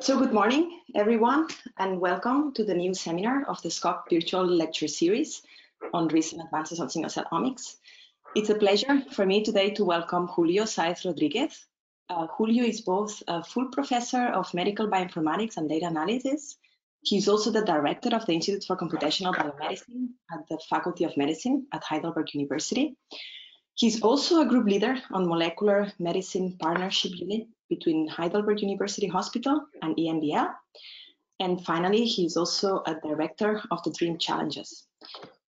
So good morning, everyone, and welcome to the new seminar of the SCOG virtual lecture series on recent advances on single-cell omics. It's a pleasure for me today to welcome Julio Saez Rodriguez. Uh, Julio is both a full professor of medical bioinformatics and data analysis. He's also the director of the Institute for Computational Biomedicine at the Faculty of Medicine at Heidelberg University. He's also a group leader on Molecular Medicine Partnership Unit between Heidelberg University Hospital and EMBL. And finally, he's also a director of the DREAM Challenges.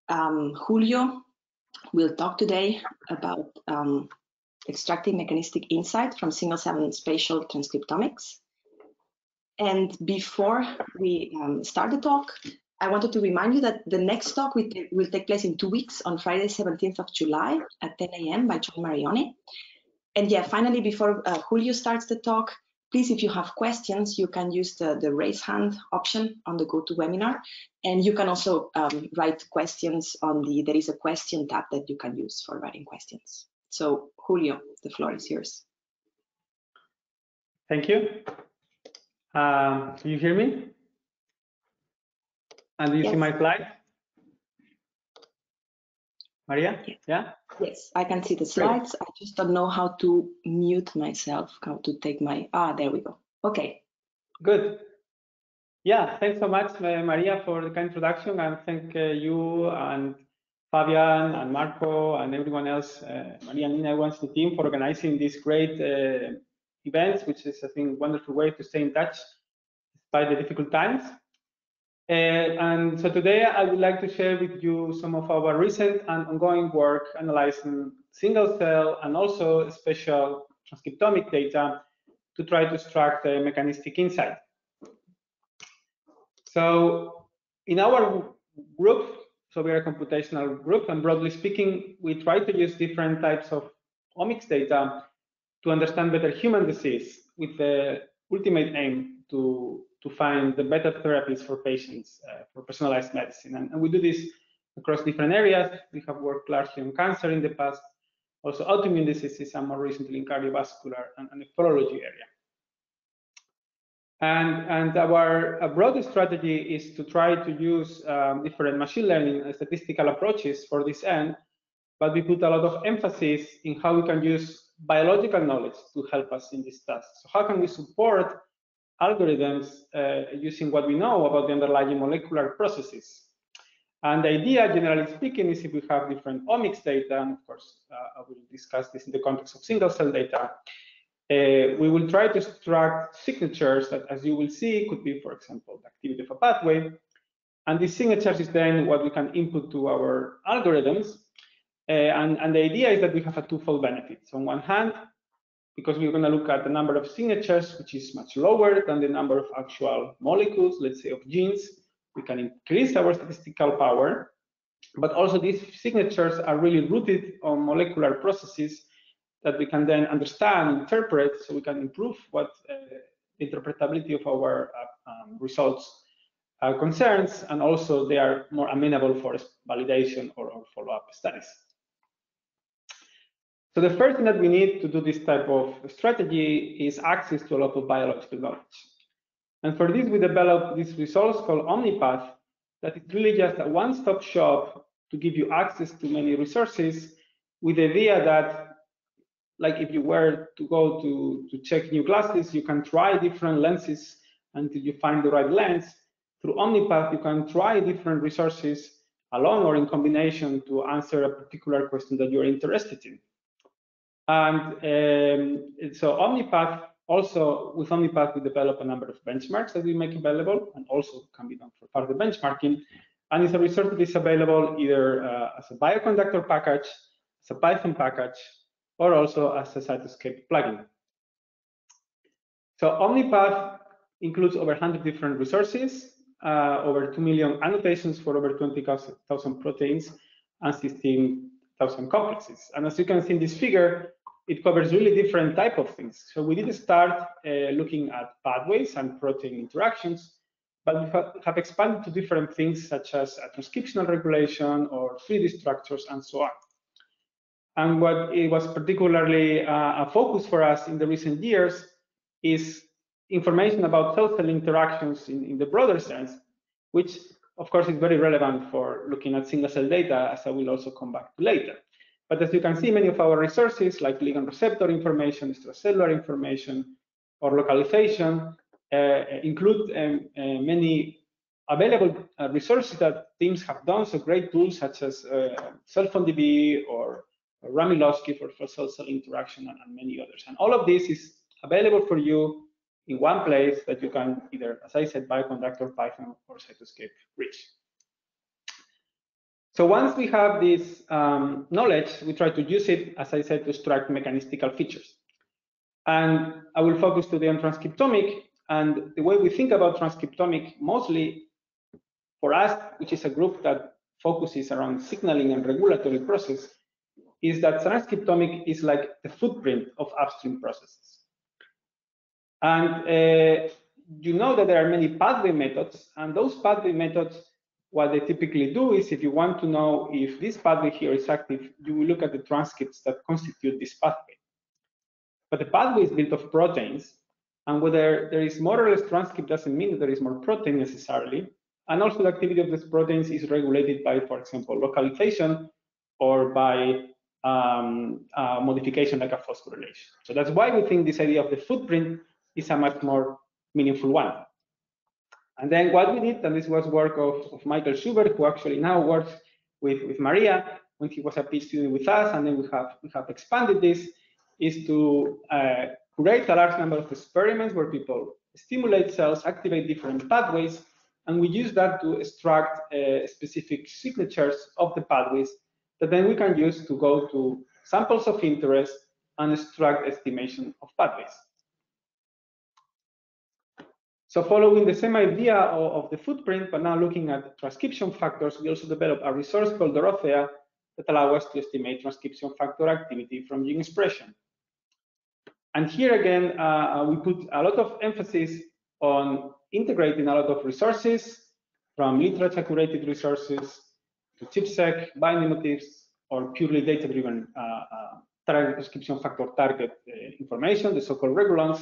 Um, Julio will talk today about um, extracting mechanistic insight from single-cell spatial transcriptomics. And before we um, start the talk, I wanted to remind you that the next talk will, will take place in two weeks on Friday, 17th of July at 10 a.m. by John Marioni. And yeah, finally, before uh, Julio starts the talk, please, if you have questions, you can use the, the raise hand option on the GoToWebinar. And you can also um, write questions on the, there is a question tab that you can use for writing questions. So Julio, the floor is yours. Thank you. Can you hear me? And do you yes. see my slide? Maria? Yes. Yeah? Yes, I can see the slides. Great. I just don't know how to mute myself, how to take my, ah, there we go. Okay. Good. Yeah, thanks so much, uh, Maria, for the kind introduction, and thank uh, you and Fabian and Marco and everyone else, uh, Maria and Nina, everyone's the team for organizing these great uh, events, which is, I think, a wonderful way to stay in touch despite the difficult times. Uh, and so today I would like to share with you some of our recent and ongoing work analyzing single cell and also spatial transcriptomic data to try to extract a mechanistic insight. So in our group, so we are a computational group, and broadly speaking, we try to use different types of omics data to understand better human disease with the ultimate aim to to find the better therapies for patients uh, for personalized medicine. And, and, we do this across different areas. We have worked largely on cancer in the past, also autoimmune diseases, and more recently in cardiovascular and, nephrology area. And, and our broader strategy is to try to use um, different machine learning and statistical approaches for this end, but we put a lot of emphasis in how we can use biological knowledge to help us in this task. So how can we support algorithms uh, using what we know about the underlying molecular processes. And the idea, generally speaking, is if we have different omics data, and of course, uh, I will discuss this in the context of single cell data, uh, we will try to extract signatures that, as you will see, could be, for example, the activity of a pathway. And these signatures is then what we can input to our algorithms. Uh, and, and the idea is that we have a twofold benefit. So on one hand, because we're going to look at the number of signatures, which is much lower than the number of actual molecules, let's say of genes. We can increase our statistical power, but also these signatures are really rooted on molecular processes that we can then understand, interpret, so we can improve what uh, interpretability of our uh, um, results uh, concerns, and also they are more amenable for validation or, or follow-up studies. So the first thing that we need to do this type of strategy is access to a lot of biological knowledge. And for this, we developed this resource called OmniPath that is really just a one-stop shop to give you access to many resources with the idea that like if you were to go to, to check new glasses, you can try different lenses until you find the right lens. Through OmniPath, you can try different resources alone or in combination to answer a particular question that you're interested in. And um, so OmniPath also with OmniPath we develop a number of benchmarks that we make available and also can be done for further benchmarking. And it's a resource that is available either uh, as a bioconductor package, as a Python package, or also as a Cytoscape plugin. So OmniPath includes over 100 different resources, uh, over 2 million annotations for over 20,000 proteins and 16,000 complexes. And as you can see in this figure, it covers really different type of things. So we did start uh, looking at pathways and protein interactions, but we have expanded to different things such as transcriptional regulation or 3D structures and so on. And what it was particularly uh, a focus for us in the recent years is information about cell-cell interactions in, in the broader sense, which of course is very relevant for looking at single-cell data, as I will also come back to later. But as you can see, many of our resources, like ligand receptor information, extracellular information, or localization, uh, include um, uh, many available uh, resources that teams have done, so great tools such as uh, CellPhoneDB or, for, for cell-cell interaction and, and, many others. And all of this is available for you in one place that you can either, as I said, Bioconductor, Python, or Cytoscape reach. So once we have this um, knowledge, we try to use it, as I said, to extract mechanistical features. And I will focus today on transcriptomic. And the way we think about transcriptomic mostly for us, which is a group that focuses around signaling and regulatory process, is that transcriptomic is like the footprint of upstream processes. And uh, you know that there are many pathway methods, and those pathway methods, what they typically do is if you want to know if this pathway here is active, you will look at the transcripts that constitute this pathway. But the pathway is built of proteins, and whether there is more or less transcript doesn't mean that there is more protein necessarily. And also the activity of these proteins is regulated by, for example, localization or by um, uh, modification like a phosphorylation. So that's why we think this idea of the footprint is a much more meaningful one. And then what we did, and this was work of, of Michael Schubert, who actually now works with, with Maria when he was a PhD student with us, and then we have we have expanded this, is to uh, create a large number of experiments where people stimulate cells, activate different pathways, and we use that to extract uh, specific signatures of the pathways that then we can use to go to samples of interest and extract estimation of pathways. So following the same idea of, of, the footprint, but now looking at transcription factors, we also developed a resource called Dorothea that allow us to estimate transcription factor activity from gene expression. And here again, uh, uh, we put a lot of emphasis on integrating a lot of resources from literature curated resources to ChIP-seq, binding motifs, or purely data-driven uh, uh, transcription factor target uh, information, the so-called regulons,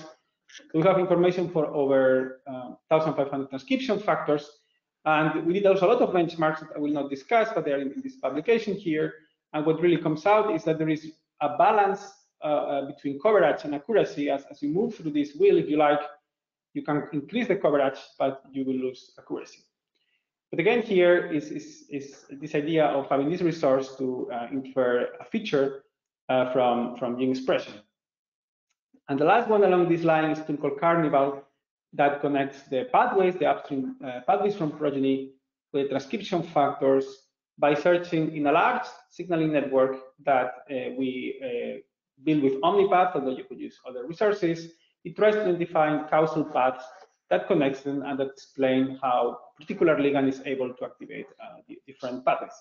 we have information for over uh, 1,500 transcription factors. And we did also a lot of benchmarks that I will not discuss, but they are in, in this publication here. And what really comes out is that there is a balance uh, uh, between coverage and accuracy. As, as you move through this wheel, if you like, you can increase the coverage, but you will lose accuracy. But again, here is, is, is this idea of having this resource to uh, infer a feature uh, from, from gene expression. And the last one along this line is tool called Carnival that connects the pathways, the upstream uh, pathways from progeny with transcription factors by searching in a large signaling network that uh, we uh, build with Omnipath, although you could use other resources. It tries to identify causal paths that connects them and that explain how particular ligand is able to activate uh, different pathways.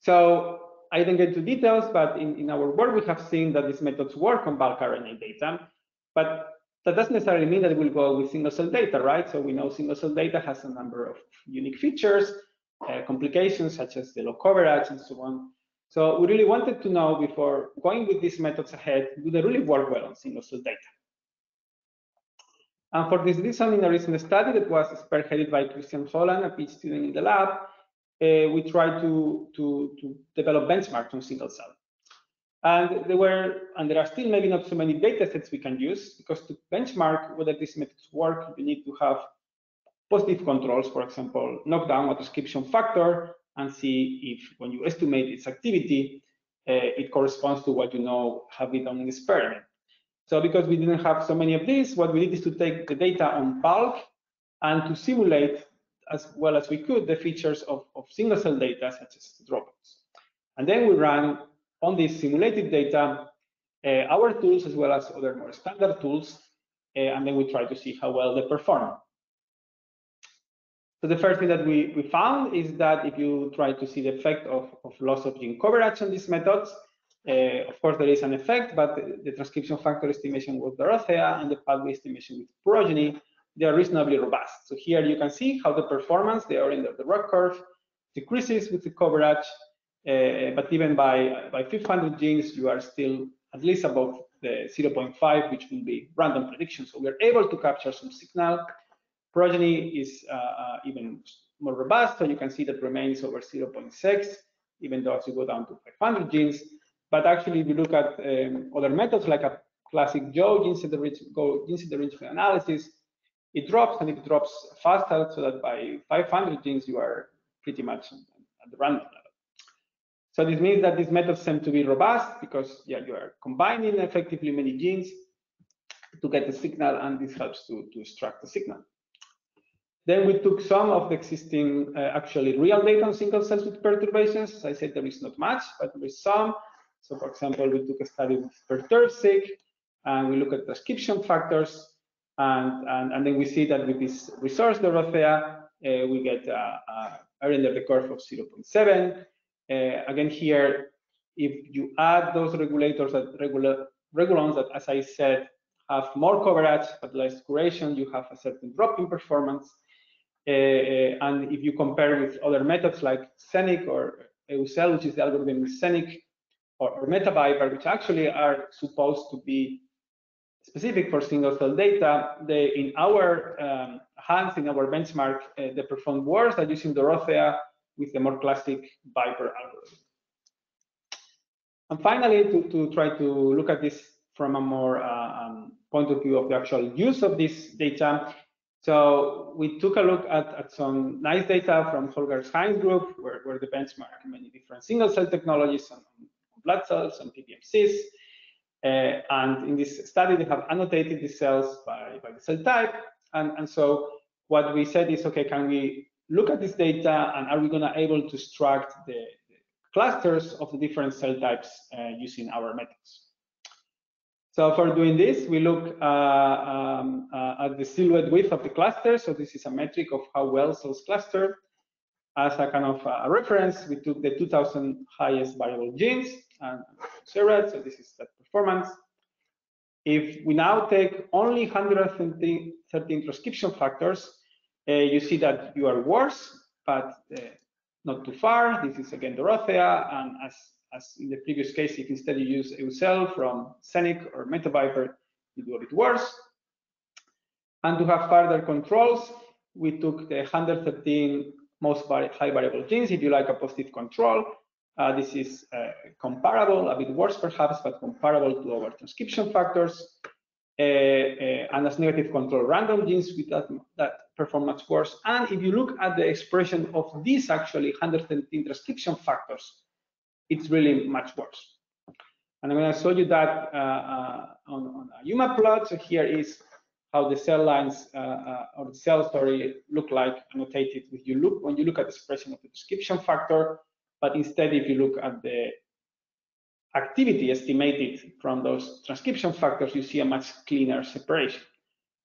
So I didn't get into details, but in, in our work, we have seen that these methods work on bulk RNA data, but that doesn't necessarily mean that it will go with single cell data, right? So we know single cell data has a number of unique features, uh, complications such as the low coverage and so on. So we really wanted to know before going with these methods ahead, do they really work well on single cell data? And for this reason, in a recent study that was spearheaded by Christian Holland, a PhD student in the lab, uh, we tried to, to, to develop benchmarks on single cell. And there were, and there are still maybe not so many data sets we can use because to benchmark whether these methods work, you need to have positive controls, for example, knock down a transcription factor and see if when you estimate its activity, uh, it corresponds to what you know have been done in experiment. So because we didn't have so many of these, what we did is to take the data on bulk and to simulate as well as we could the features of, of single cell data such as dropouts. And then we ran on this simulated data uh, our tools as well as other more standard tools, uh, and then we try to see how well they perform. So the first thing that we, we found is that if you try to see the effect of, of loss of gene coverage on these methods, uh, of course there is an effect, but the, the transcription factor estimation with Dorothea and the pathway estimation with progeny they are reasonably robust. So here you can see how the performance, they are in the, the ROC curve, decreases with the coverage, uh, but even by, by 500 genes, you are still at least above the 0.5, which will be random prediction. So we're able to capture some signal. Progeny is uh, uh, even more robust, so you can see that remains over 0.6, even though as you go down to 500 genes. But actually, if you look at um, other methods like a classic Joe gene set enrichment analysis, it drops and it drops faster so that by 500 genes, you are pretty much at the random level. So this means that these methods seem to be robust because yeah, you are combining effectively many genes to get the signal, and this helps to, to extract the signal. Then we took some of the existing uh, actually real data on single cells with perturbations. As I said, there is not much, but there is some. So for example, we took a study with Perturb-seq, and we look at transcription factors, and, and, and then we see that with this resource Dorothea, uh, we get a, a area the curve of 0.7. Uh, again, here, if you add those regulators that regular regulons that, as I said, have more coverage but less curation, you have a certain drop in performance. Uh, uh and if you compare with other methods like Scenic or AUCell, which is the algorithm Scenic, or, or which actually are supposed to be specific for single cell data, they, in our um, hands, in our benchmark, uh, they perform worse than using Dorothea with the more classic Viper algorithm. And finally, to, to try to look at this from a more uh, um, point of view of the actual use of this data, so we took a look at, at some nice data from Holger Heyn's group, where, where they benchmark many different single cell technologies on blood cells and PBMCs. Uh, and in this study, they have annotated the cells by, by the cell type. And, and so what we said is, okay, can we look at this data and are we going to able to extract the, the, clusters of the different cell types uh, using our methods? So for doing this, we look uh, um, uh, at the silhouette width of the cluster. So this is a metric of how well cells cluster. As a kind of a reference, we took the 2000 highest variable genes and zeroed. So this is that performance. If we now take only 113 transcription factors, uh, you see that you are worse, but uh, not too far. This is again Dorothea, and as, as in the previous case, if instead you use AUCell from Scenic or MetaViper, you do a bit worse. And to have further controls, we took the 113 most high variable genes, if you like a positive control. Uh, this is uh, comparable, a bit worse perhaps, but comparable to our transcription factors. Uh, uh, and as negative control random genes with that, that perform much worse. And if you look at the expression of these actually 113 transcription factors, it's really much worse. And I'm going to show you that uh, uh, on, on, a UMAP plot. So here is how the cell lines or the cell story look like annotated with you look when you look at the expression of the transcription factor. But instead, if you look at the activity estimated from those transcription factors, you see a much cleaner separation.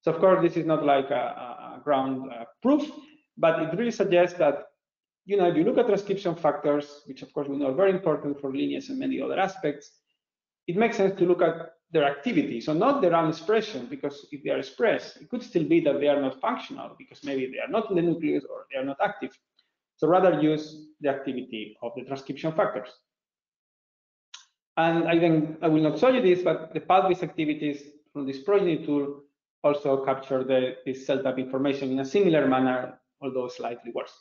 So of course, this is not like a, a ground uh, proof, but it really suggests that, you know, if you look at transcription factors, which of course we know are very important for lineage and many other aspects, it makes sense to look at their activity. So not their own expression, because if they are expressed, it could still be that they are not functional because maybe they are not in the nucleus or they are not active. So rather use the activity of the transcription factors. And I then I will not show you this, but the pathways activities from this progeny tool also capture the this cell type information in a similar manner, although slightly worse.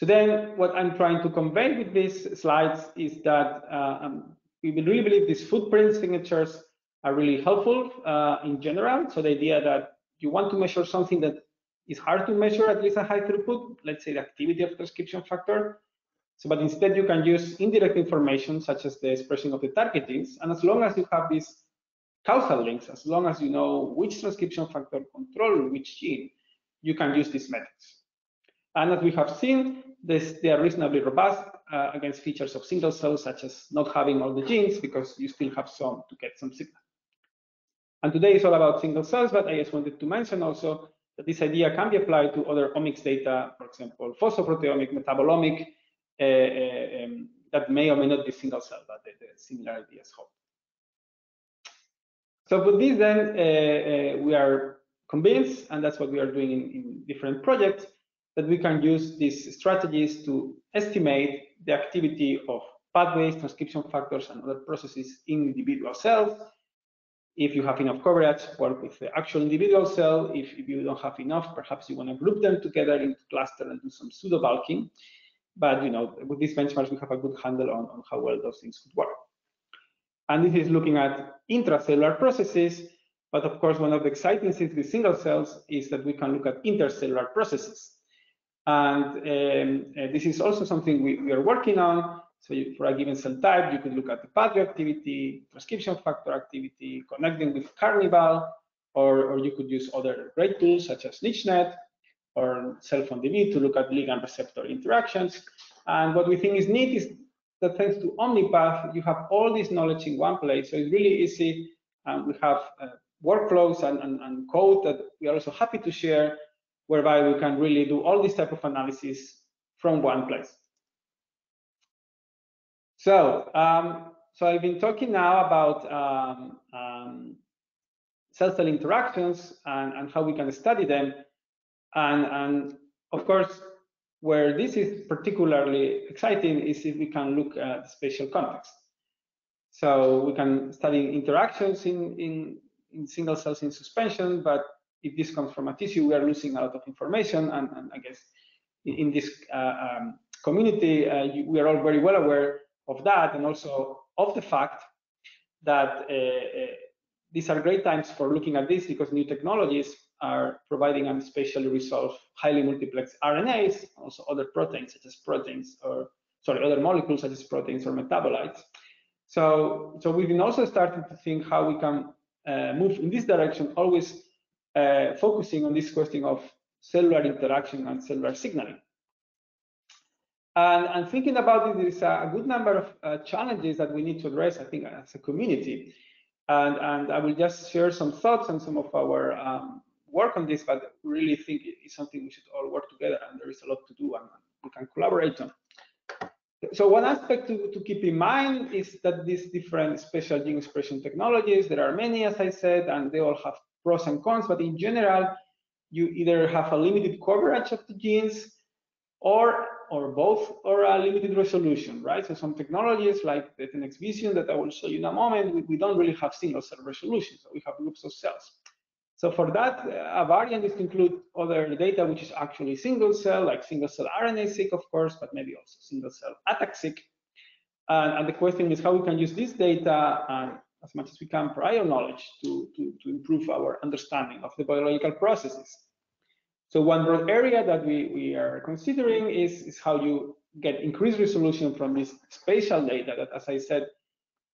So then what I'm trying to convey with these slides is that uh, um, we really believe these footprint signatures are really helpful uh, in general. So the idea that you want to measure something that is hard to measure at least a high throughput, let's say the activity of transcription factor, so, but instead you can use indirect information such as the expression of the target genes. And as long as you have these causal links, as long as you know which transcription factor control which gene, you can use these methods. And as we have seen, this, they are reasonably robust uh, against features of single cells, such as not having all the genes, because you still have some to get some signal. And today is all about single cells, but I just wanted to mention also that this idea can be applied to other omics data, for example, phosphoproteomic, metabolomic, uh, uh, um, that may or may not be single cell, but the, the similar ideas hold. So with this, then uh, we are convinced, and that's what we are doing in, in different projects, that we can use these strategies to estimate the activity of pathways, transcription factors, and other processes in individual cells. If you have enough coverage, work with the actual individual cell. If, if you don't have enough, perhaps you want to group them together into cluster and do some pseudo bulking. But you know, with these benchmarks, we have a good handle on, on how well those things could work. And this is looking at intracellular processes. But of course, one of the exciting things with single cells is that we can look at intercellular processes. And um, uh, this is also something we, we are working on. So you, for a given cell type, you could look at the pathway activity, transcription factor activity, connecting with Carnival, or, or you could use other great tools such as NicheNet or CellPhoneDB to look at ligand receptor interactions. And what we think is neat is that thanks to Omnipath, you have all this knowledge in one place. So it's really easy. Um, we have uh, workflows and, and, and code that we are also happy to share, whereby we can really do all this type of analysis from one place. So, um, so I've been talking now about um, um, cell-cell interactions and, and how we can study them. And, and of course, where this is particularly exciting is if we can look at spatial context. So we can study interactions in, in, in single cells in suspension, but if this comes from a tissue, we are losing a lot of information. And, and I guess in, in this uh, um, community, uh, you, we are all very well aware of that and also of the fact that uh, uh, these are great times for looking at this because new technologies are providing a spatially resolved, highly multiplexed RNAs, also other proteins such as proteins or sorry, other molecules such as proteins or metabolites. So, so we've been also starting to think how we can uh, move in this direction, always uh, focusing on this question of cellular interaction and cellular signaling. And, and thinking about it, there is a, good number of uh, challenges that we need to address, I think, as a community. And, and I will just share some thoughts and some of our um, work on this, but really think it's something we should all work together and there is a lot to do and we can collaborate on. So one aspect to, to keep in mind is that these different spatial gene expression technologies, there are many, as I said, and they all have pros and cons, but in general, you either have a limited coverage of the genes or or both or a limited resolution, right? So some technologies like the 10x Visium that I will show you in a moment, we, we don't really have single cell resolution, so we have groups of cells. So for that, a variant is to include other data, which is actually single cell, like single cell RNA-seq, of course, but maybe also single cell ATAC-seq. And, and, the question is how we can use this data and as much as we can prior knowledge to, to, to improve our understanding of the biological processes. So one broad area that we, we are considering is, is how you get increased resolution from this spatial data that, as I said,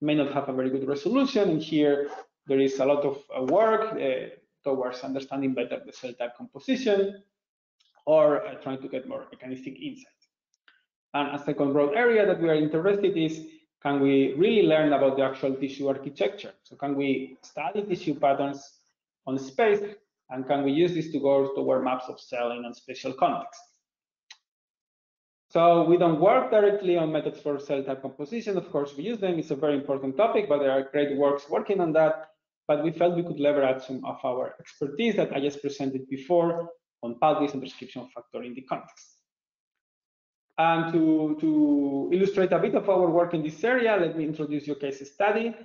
may not have a very good resolution. And here there is a lot of uh, work uh, towards understanding better the cell type composition or uh, trying to get more mechanistic insight. And a second broad area that we are interested is can we really learn about the actual tissue architecture? So can we study tissue patterns on space and can we use this to go toward maps of cell and spatial context? So we don't work directly on methods for cell type composition. Of course, we use them. It's a very important topic, but there are great works working on that. But we felt we could leverage some of our expertise that I just presented before on pathways and transcription factor in the context. And to, to illustrate a bit of our work in this area, let me introduce you a case study.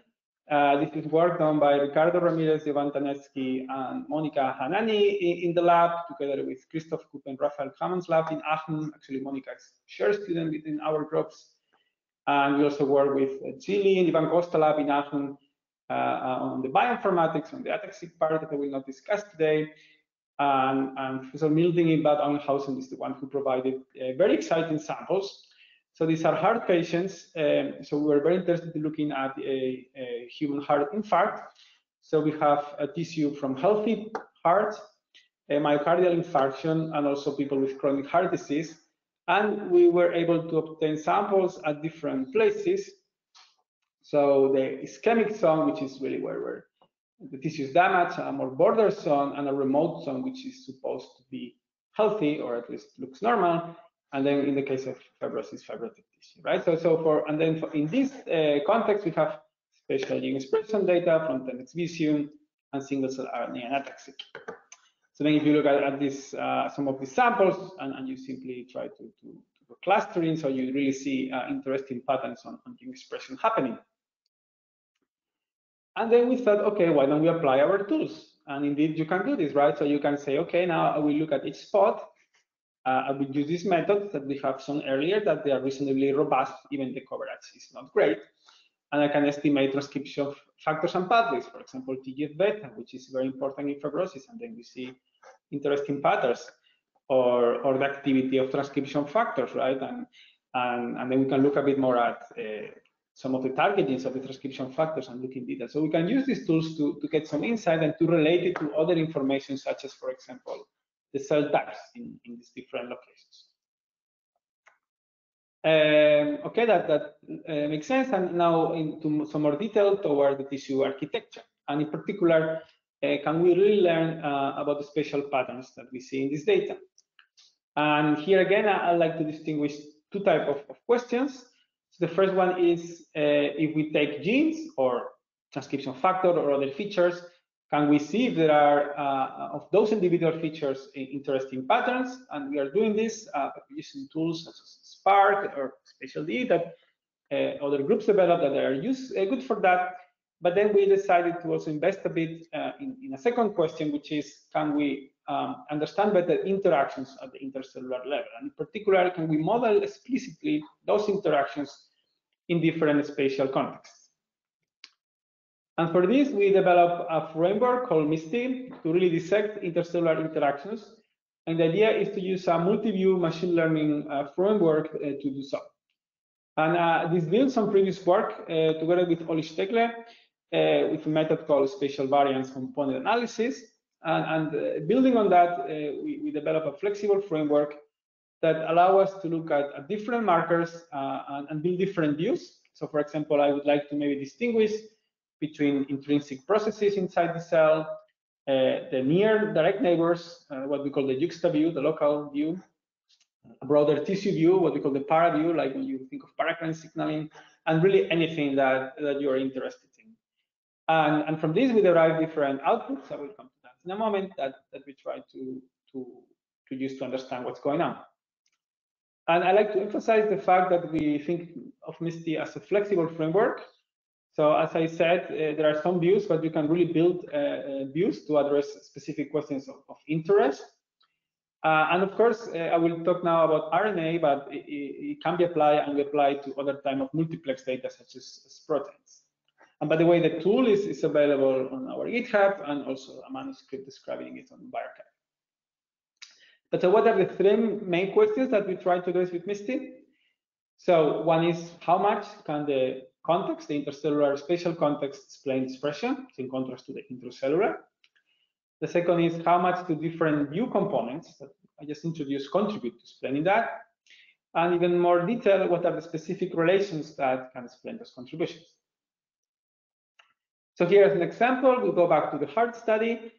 Uh, this is work done by Ricardo Ramirez, Jovan Tanevski, and Monica Hannani in, the lab, together with Christoph Kuppe and Raphael Hammond's lab in Aachen. Actually, Monica is shared student within our groups. And we also work with Gili and Ivan Costa lab in Aachen uh, uh, on the bioinformatics, on the ATAC-seq part that I will not discuss today. And, and Professor Milting in Bad Oeynhausen is the one who provided uh, very exciting samples so these are heart patients. Um, so we were very interested in looking at a, a, human heart infarct. So we have a tissue from healthy heart, a myocardial infarction, and also people with chronic heart disease. And we were able to obtain samples at different places. So the ischemic zone, which is really where, where the tissue is damaged, a more border zone, and a remote zone, which is supposed to be healthy or at least looks normal and then in the case of fibrosis, fibrotic tissue, right? So, so for and then for, in this uh, context, we have spatial gene expression data from 10x Visium and single cell RNA and ATAC-seq. So then if you look at, at this, uh, some of these samples and, and you simply try to, to, to clustering, so you really see uh, interesting patterns on, on gene expression happening. And then we thought, okay, why don't we apply our tools? And indeed, you can do this, right? So you can say, okay, now I will look at each spot. Uh, I will use these methods that we have shown earlier that they are reasonably robust, even the coverage is not great. And I can estimate transcription factors and pathways, for example, TGF-beta, which is very important in fibrosis. And then we see interesting patterns or, or the activity of transcription factors, right? And, and, and then we can look a bit more at uh, some of the targetings of the transcription factors and look in detail. So we can use these tools to, to get some insight and to relate it to other information, such as, for example, the cell types in, in these different locations. Um, okay, that, that uh, makes sense. And now into some more detail toward the tissue architecture. And in particular, uh, can we really learn uh, about the spatial patterns that we see in this data? And here again, I, would like to distinguish two types of, of questions. So the first one is uh, if we take genes or transcription factor or other features, can we see if there are uh, of those individual features interesting patterns? And we are doing this uh, using tools such as Spark or SpatialDE that uh, other groups developed that are used, uh, good for that. But then we decided to also invest a bit in, in, a second question, which is can we um, understand better interactions at the intercellular level? And in particular, can we model explicitly those interactions in different spatial contexts? And for this, we developed a framework called MISTy to really dissect intercellular interactions. And the idea is to use a multi-view machine learning uh, framework uh, to do so. And uh, this builds on previous work uh, together with Oli Stegle uh, with a method called spatial variance component analysis. And, and uh, building on that, we, we develop a flexible framework that allow us to look at, at different markers and, and build different views. So for example, I would like to maybe distinguish between intrinsic processes inside the cell, uh, the near direct neighbors, uh, what we call the juxta view, the local view, a broader tissue view, what we call the para view, like when you think of paracrine signaling, and really anything that, that you're interested in. and, and from this, we derive different outputs. I will come to that in a moment that, that we try to, to, to use to understand what's going on. And I like to emphasize the fact that we think of MISTy as a flexible framework. So as I said, uh, there are some views, but you can really build uh, uh views to address specific questions of, of interest. Uh, and of course, uh, I will talk now about RNA, but it, it, can be applied and apply to other type of multiplex data such as, as proteins. And by the way, the tool is, is available on our GitHub and also a manuscript describing it on bioRxiv. But so what are the three main questions that we try to address with MISTy? So one is how much can the context, the intercellular spatial context explain expression in contrast to the intracellular? The second is how much do different view components that I just introduced contribute to explaining that? And even more detail, what are the specific relations that can explain those contributions? So here is an example, we go back to the heart study,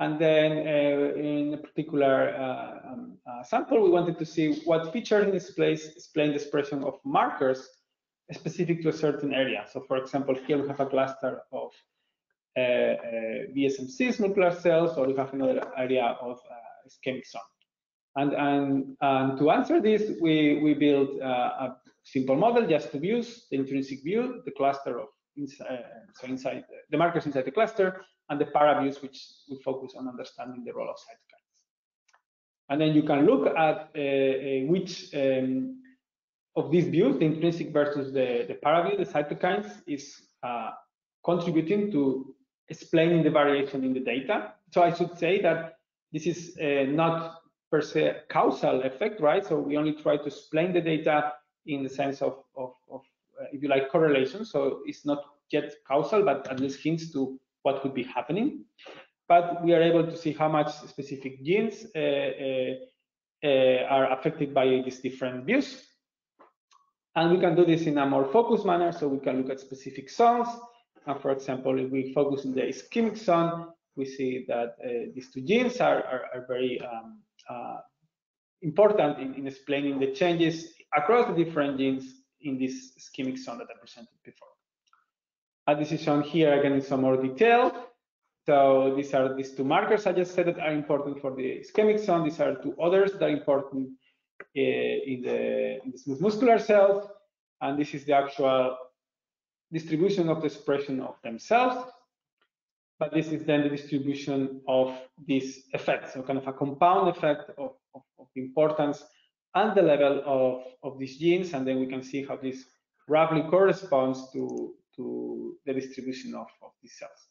and then uh, in a particular uh, um, uh, sample, we wanted to see what features in this place explain the expression of markers specific to a certain area. So for example, here we have a cluster of uh, uh, VSMCs, nuclear cells, or we have another area of uh, ischemic zone. And, and, and, to answer this, we, we built a simple model just to views, the intrinsic view, the cluster of inside, so inside the markers inside the cluster, and the paraviews, which will focus on understanding the role of cytokines. And then you can look at uh, uh, which um, of these views, the intrinsic versus the, the paraview, the cytokines, is uh, contributing to explaining the variation in the data. So I should say that this is uh, not per se causal effect, right? So we only try to explain the data in the sense of, of, of uh, if you like, correlation. So it's not yet causal, but at least hints to what could be happening. But we are able to see how much specific genes uh, uh, uh, are affected by these different views. And we can do this in a more focused manner. So we can look at specific zones. And for example, if we focus in the ischemic zone, we see that uh, these two genes are, are, are very um, uh, important in, in, explaining the changes across the different genes in this ischemic zone that I presented before. And this is shown here again in some more detail. So these are these two markers I just said that are important for the ischemic zone. These are two others that are important Uh, in the, in the smooth muscular cells, and this is the actual distribution of the expression of themselves. But this is then the distribution of these effects, so kind of a compound effect of, of, of importance and the level of, of these genes, and then we can see how this roughly corresponds to, to the distribution of, of these cells.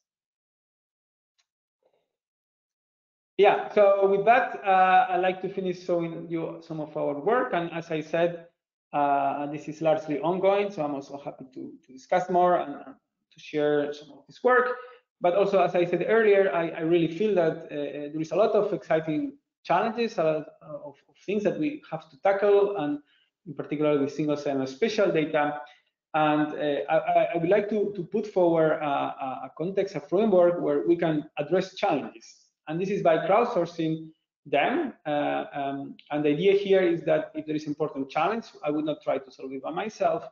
Yeah, so with that, uh, I'd like to finish showing you some of our work. And as I said, uh, this is largely ongoing, so I'm also happy to, to discuss more and to share some of this work. But also, as I said earlier, I, I really feel that uh, there is a lot of exciting challenges, a lot of, of, things that we have to tackle, and in particular with single cell and spatial data. And uh, I, I, would like to, to put forward a, a context, a framework where we can address challenges and this is by crowdsourcing them. Uh, um, and the idea here is that if there is important challenge, I would not try to solve it by myself,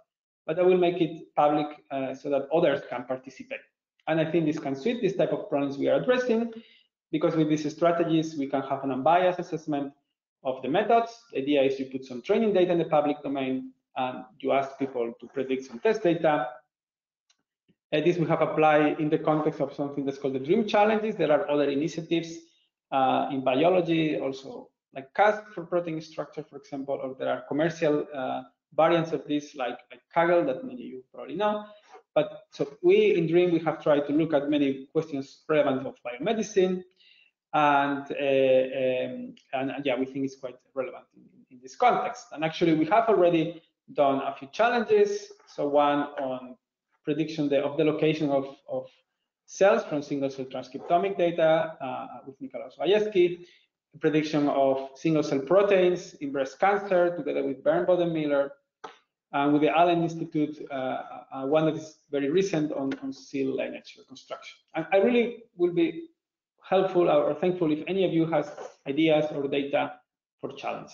but I will make it public uh, so that others can participate. And I think this can suit this type of problems we are addressing, because with these strategies, we can have an unbiased assessment of the methods. The idea is you put some training data in the public domain, and you ask people to predict some test data, uh, this we have applied in the context of something that's called the DREAM challenges. There are other initiatives uh, in biology, also like CASP for protein structure, for example, or there are commercial uh, variants of this like, like Kaggle that many of you probably know. But so we in DREAM, we have tried to look at many questions relevant of biomedicine. And, uh, um, and yeah, we think it's quite relevant in, in this context. And actually, we have already done a few challenges. So one on prediction of the location of, of cells from single-cell transcriptomic data uh, with Nikolaus Rajewsky, prediction of single-cell proteins in breast cancer together with Bernd Bodenmiller, and with the Allen Institute, uh, uh, one that is very recent on, on cell lineage reconstruction. And I really will be helpful or thankful if any of you has ideas or data for challenge.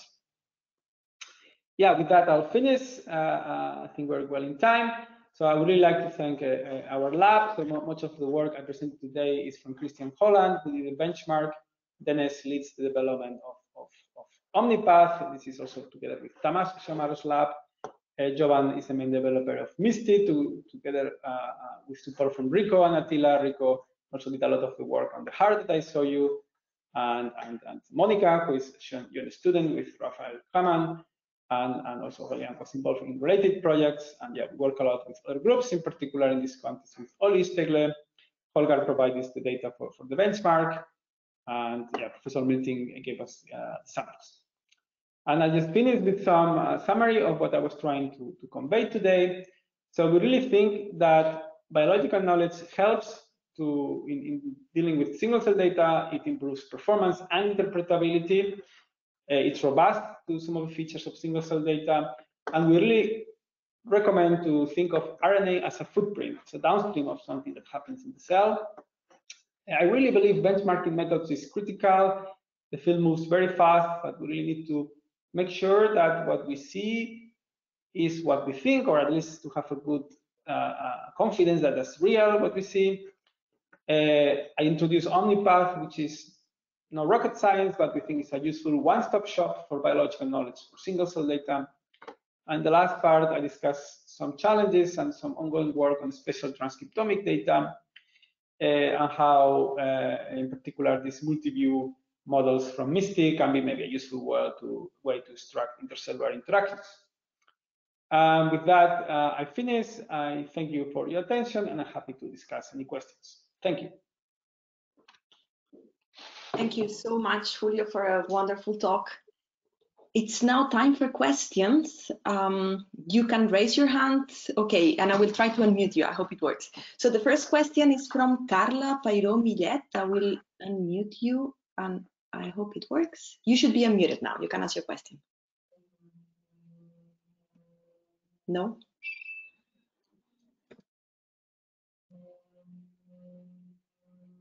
Yeah, with that, I'll finish. Uh, uh I think we're well in time. So I would really like to thank uh, uh, our lab. So much of the work I presented today is from Christian Holland, who did the benchmark. Dennis leads the development of, of, of OmniPath. This is also together with Tamas Shamaro's lab. Uh, Jovan is the main developer of Misty, to, together uh, uh, with support from Rico and Attila. Rico also did a lot of the work on the heart that I saw you. And, and, and Monica, who is a student with Rafael Hamann and, and also Helian was involved in related projects. And yeah, we work a lot with other groups, in particular in this context with Oli Stegle. Holger provided the data for, for the benchmark. And yeah, Professor Milting gave us uh, samples. And I just finished with some uh, summary of what I was trying to, to convey today. So we really think that biological knowledge helps to in, in dealing with single cell data. It improves performance and interpretability. Uh, it's robust to some of the features of single cell data. And we really recommend to think of RNA as a footprint, it's a downstream of something that happens in the cell. I really believe benchmarking methods is critical. The field moves very fast, but we really need to make sure that what we see is what we think, or at least to have a good uh, uh, confidence that that's real, what we see. Uh, I introduced OmniPath, which is no rocket science, but we think it's a useful one-stop shop for biological knowledge for single-cell data. And the last part, I discussed some challenges and some ongoing work on spatial transcriptomic data uh, and how, uh, in particular, these multi-view models from MISTY can be maybe a useful way to, way to extract intercellular interactions. And with that, uh, I finish. I thank you for your attention, and I'm happy to discuss any questions. Thank you. Thank you so much, Julio, for a wonderful talk. It's now time for questions. Um, you can raise your hand. Okay, and I will try to unmute you. I hope it works. So the first question is from Carla Pairo Millet. I will unmute you and I hope it works. You should be unmuted now. You can ask your question. No?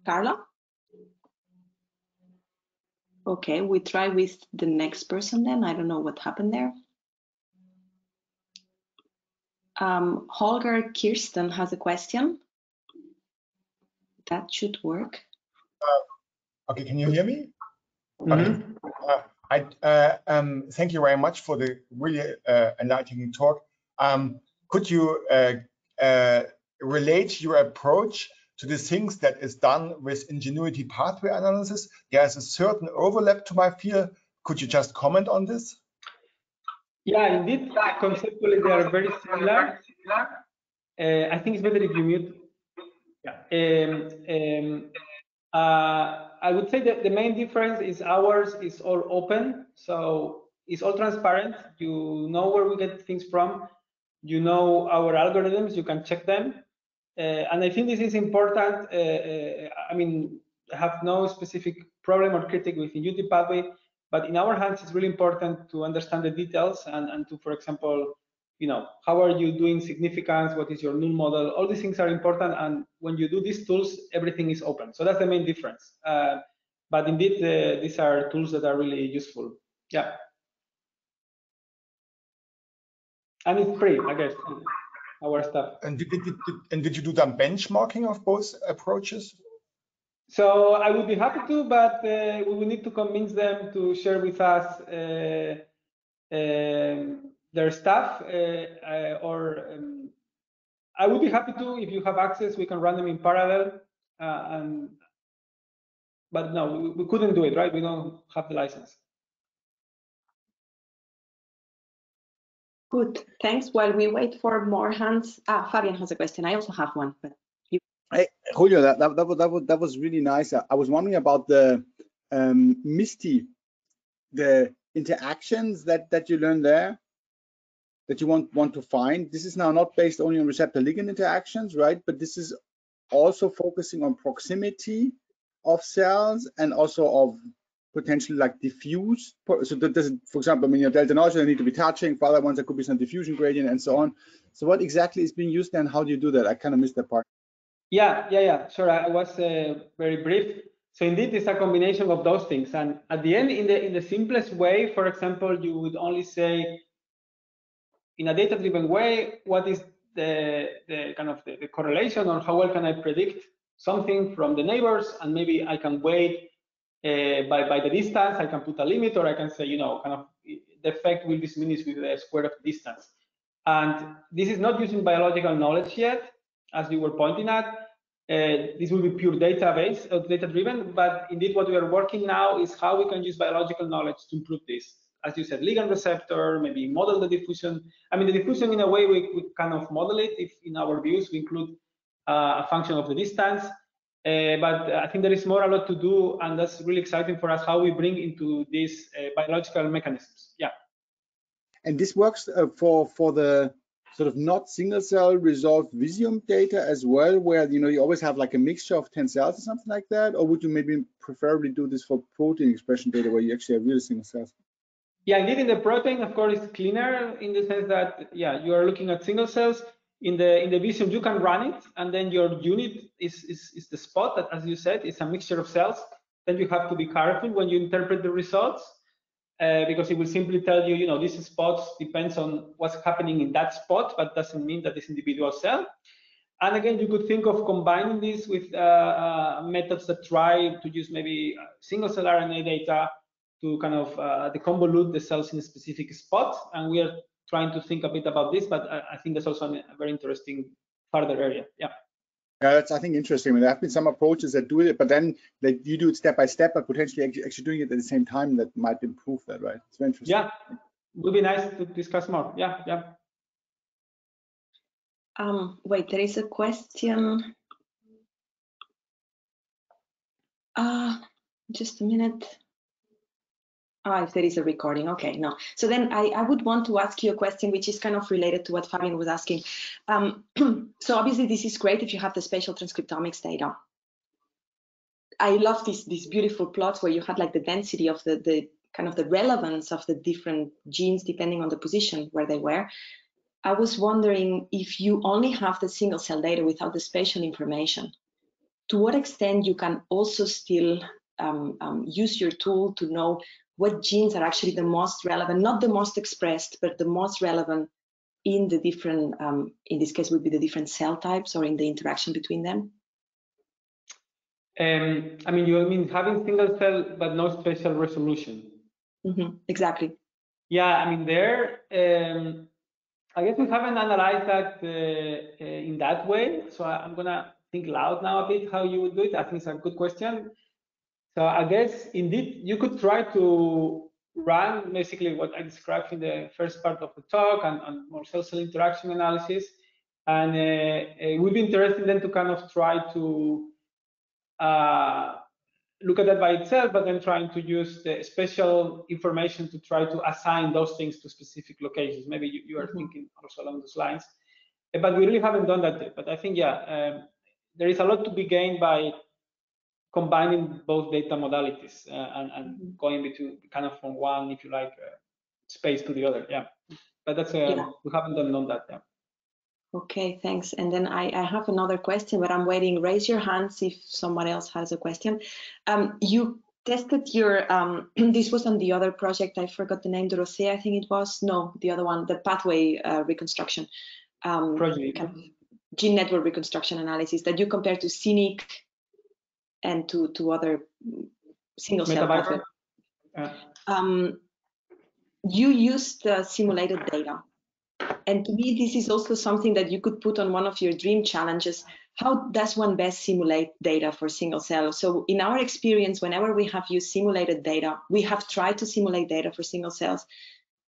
Carla? Okay, we try with the next person then. I don't know what happened there. Um, Holger Kirsten has a question. That should work. Uh, okay, can you hear me? Mm -hmm. okay. uh, I uh, um, thank you very much for the really uh, enlightening talk. Um, could you uh, uh, relate your approach to the things that is done with Ingenuity pathway analysis? There's a certain overlap to my field. Could you just comment on this? Yeah, indeed, conceptually they are very similar. Uh, I think it's better if you mute. Yeah. Um, um, uh, I would say that the main difference is ours is all open, so it's all transparent. You know where we get things from. You know our algorithms. You can check them, and I think this is important. Uh, uh, I mean, I have no specific problem or critic with Ingenuity pathway, but in our hands, it's really important to understand the details and, and to, for example, you know, how are you doing significance? What is your null model? All these things are important. And when you do these tools, everything is open. So that's the main difference. Uh, but indeed, uh, these are tools that are really useful. Yeah. And it's free, I guess, our stuff. And did, did, did, and did you do some benchmarking of both approaches? So I would be happy to, but uh, we will need to convince them to share with us uh, um, their stuff uh, uh, or um, I would be happy to if you have access we can run them in parallel uh, and but no we, we couldn't do it right we don't have the license good thanks while we wait for more hands ah Fabian has a question I also have one but you... hey Julio that, that, that, was, that was that was really nice I was wondering about the um, MISTy the interactions that that you learned there that you want, want to find. This is now not based only on receptor ligand interactions, right? But this is also focusing on proximity of cells and also of potentially like diffuse. So that doesn't, for example, I mean, your delta nodules need to be touching. For other ones, there could be some diffusion gradient and so on. So what exactly is being used and how do you do that? I kind of missed that part. Yeah, yeah, yeah. Sure, I was uh, very brief. So indeed, it's a combination of those things. And at the end, in the in the simplest way, for example, you would only say in a data-driven way, what is the, the kind of the, the, correlation or how well can I predict something from the neighbors and maybe I can weight uh, by, by the distance, I can put a limit or I can say, you know, kind of the effect will be diminished with the square of the distance. And this is not using biological knowledge yet, as you were pointing at. Uh, this will be pure database, uh, data-driven, but indeed what we are working now is how we can use biological knowledge to improve this as you said, ligand receptor, maybe model the diffusion. I mean, the diffusion in a way we, we kind of model it if in our views we include uh, a function of the distance. Uh, but I think there is more a lot to do, and that's really exciting for us how we bring into these uh, biological mechanisms. Yeah. And this works uh, for for the sort of not single cell resolved Visium data as well, where you know you always have like a mixture of 10 cells or something like that, or would you maybe preferably do this for protein expression data where you actually have real single cells? Yeah, indeed, in the protein, of course, it's cleaner in the sense that, yeah, you are looking at single cells. In the in the Visium, you can run it, and then your unit is, is, is the spot that, as you said, is a mixture of cells. Then you have to be careful when you interpret the results, uh, because it will simply tell you, you know, this spot depends on what's happening in that spot, but doesn't mean that this individual cell. And again, you could think of combining this with uh, uh, methods that try to use maybe single cell RNA data to kind of uh, deconvolute the cells in a specific spot. And we are trying to think a bit about this, but I, I think that's also a very interesting further area. Yeah. Yeah, that's I think interesting. I mean, there have been some approaches that do it, but then they, you do it step by step, but potentially actually doing it at the same time that might improve that, right? It's very interesting. Yeah, would be nice to discuss more. Yeah, yeah. Um, wait, there is a question. Uh, just a minute. Ah, if there is a recording, okay, no. So then I, I would want to ask you a question which is kind of related to what Fabian was asking. Um, so obviously this is great if you have the spatial transcriptomics data. I love these these beautiful plots where you had like the density of the, the kind of the relevance of the different genes depending on the position where they were. I was wondering if you only have the single cell data without the spatial information, to what extent you can also still um, um, use your tool to know what genes are actually the most relevant, not the most expressed, but the most relevant in the different, um, in this case would be the different cell types or in the interaction between them? Um, I mean, you mean having single cell but no spatial resolution? Mhm, Exactly. Yeah, I mean, there, um, I guess we haven't analyzed that uh, uh, in that way. So I, am gonna think loud now a bit how you would do it. I think it's a good question. So I guess indeed you could try to run basically what I described in the first part of the talk and, and more cell-cell interaction analysis. And uh, it would be interesting then to kind of try to uh, look at that by itself, but then trying to use the special information to try to assign those things to specific locations. Maybe you, you are mm -hmm. thinking also along those lines, but we really haven't done that yet. But I think, yeah, um, there is a lot to be gained by combining both data modalities uh, and, and mm -hmm. going between kind of from one, if you like, uh, space to the other. Yeah, but that's uh, yeah. we haven't done, done that. Yeah. Okay, thanks. And then I, I, have another question, but I'm waiting. Raise your hands if someone else has a question. Um, you tested your, um, this was on the other project, I forgot the name, DoRothEA, I think it was. No, the other one, the pathway uh, reconstruction. Um, project. Kind of gene network reconstruction analysis that you compare to SCENIC and to, to other single cell. Yeah. Um, you used uh, simulated data and to me, this is also something that you could put on one of your dream challenges. How does one best simulate data for single cell? So in our experience, whenever we have used simulated data, we have tried to simulate data for single cells,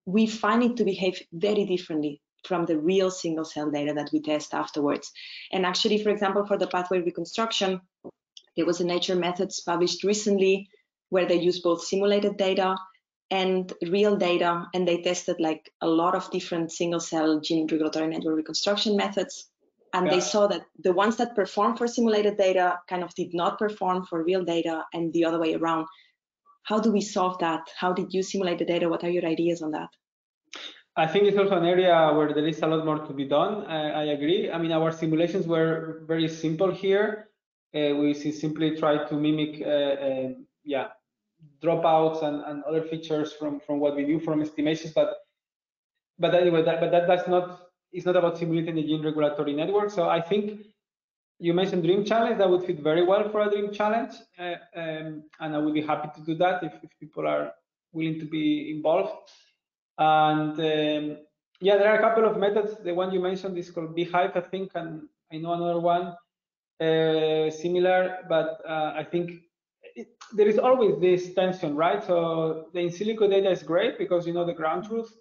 we find it to behave very differently from the real single cell data that we test afterwards. And actually, for example, for the pathway reconstruction, there was a Nature Methods published recently where they use both simulated data and real data and they tested like a lot of different single cell gene regulatory network reconstruction methods and yeah. they saw that the ones that performed for simulated data kind of did not perform for real data and the other way around how do we solve that how did you simulate the data what are your ideas on that I think it's also an area where there is a lot more to be done. I, I agree. I mean, our simulations were very simple here. Uh, we simply try to mimic, uh, uh, yeah, dropouts and, and other features from, from what we knew from estimations. But but anyway, that, but that does not it's not about simulating the gene regulatory network. So I think you mentioned Dream Challenge that would fit very well for a Dream Challenge, uh, um, and I would be happy to do that if, if people are willing to be involved. And um, yeah, there are a couple of methods. The one you mentioned is called Beehive, I think, and I know another one uh, similar, but uh, I think it, there is always this tension, right? So the in silico data is great because you know the ground truth,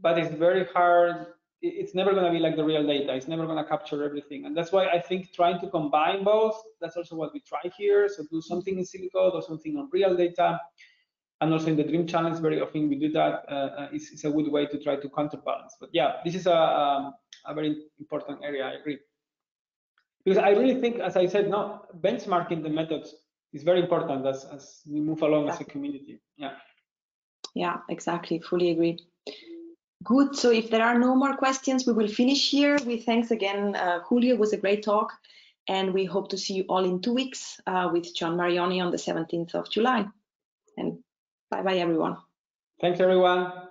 but it's very hard. It's never going to be like the real data. It's never going to capture everything. And that's why I think trying to combine both, that's also what we try here. So do something in silico, do something on real data. And also in the Dream Challenge, very often we do that. Uh, uh it's, it's, a good way to try to counterbalance. But yeah, this is a, a, a very important area, I agree. Because I really think, as I said, no, benchmarking the methods is very important as, as we move along as a community. Yeah. Yeah, exactly. Fully agree. Good. So if there are no more questions, we will finish here. We thanks again, uh, Julio. It was a great talk. And we hope to see you all in two weeks uh, with John Marioni on the 17th of July. And bye-bye, everyone. Thanks, everyone.